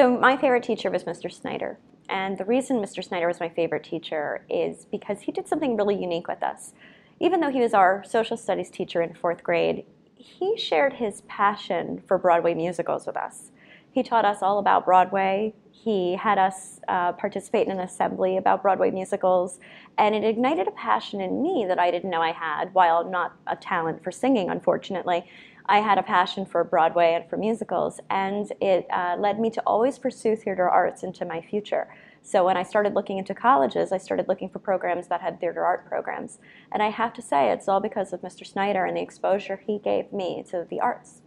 So my favorite teacher was Mr. Snyder. And the reason Mr. Snyder was my favorite teacher is because he did something really unique with us. Even though he was our social studies teacher in fourth grade, he shared his passion for Broadway musicals with us. He taught us all about Broadway. He had us uh, participate in an assembly about Broadway musicals, and it ignited a passion in me that I didn't know I had, while not a talent for singing, unfortunately. I had a passion for Broadway and for musicals, and it uh, led me to always pursue theater arts into my future. So when I started looking into colleges, I started looking for programs that had theater art programs. And I have to say, it's all because of Mr. Snyder and the exposure he gave me to the arts.